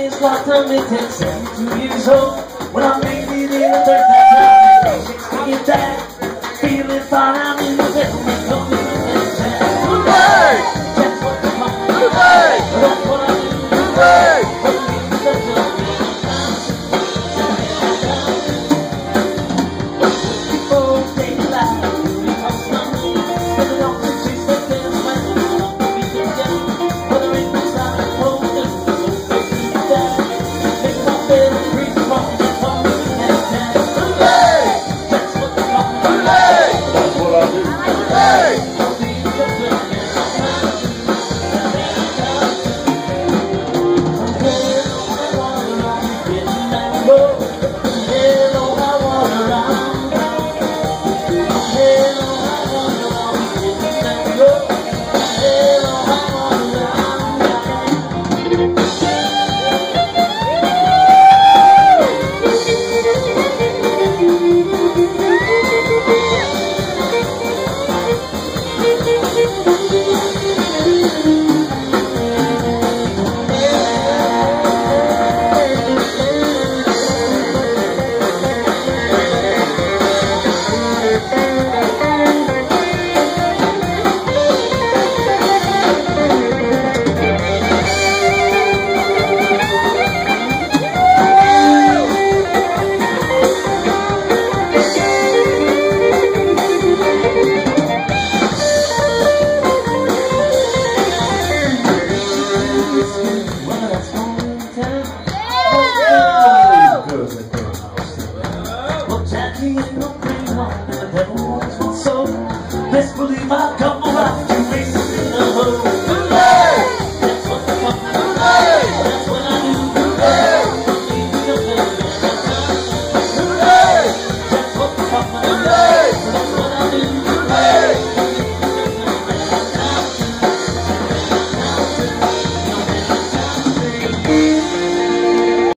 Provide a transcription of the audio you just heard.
It's to me 10, 72 years old When I made Hey!